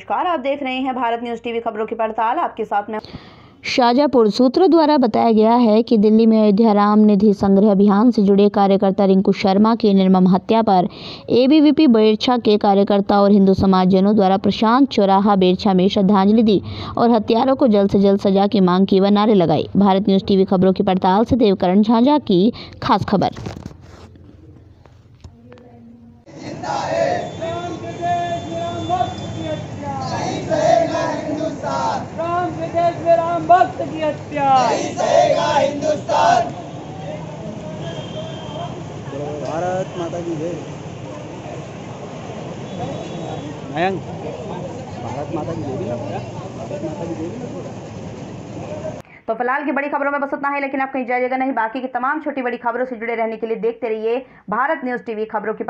नमस्कार, आप देख रहे हैं भारत न्यूज़ टीवी खबरों की पड़ताल। आपके साथ में शाजापुर सूत्रों द्वारा बताया गया है कि दिल्ली में अयोध्या राम निधि संग्रह अभियान से जुड़े कार्यकर्ता रिंकू शर्मा की निर्मम हत्या पर एबीवीपी बेरछा के कार्यकर्ता और हिंदू समाजजनों द्वारा प्रशांत चौराहा बेरछा में श्रद्धांजलि दी और हत्यारों को जल्द से जल्द सजा की मांग की व नारे लगाई भारत न्यूज़ टीवी खबरों की पड़ताल से देवकरण झांझा की खास खबर राम विदेश में राम भक्त की हत्या। हिंदुस्तान भारत माता की जय। मयंक। भारत माता की ना। भारत माता की ना। तो फ़िलहाल की बड़ी खबरों में बस उतना है लेकिन आप कहीं जाइएगा नहीं बाकी की तमाम छोटी बड़ी खबरों से जुड़े रहने के लिए देखते रहिए भारत न्यूज़ टीवी खबरों की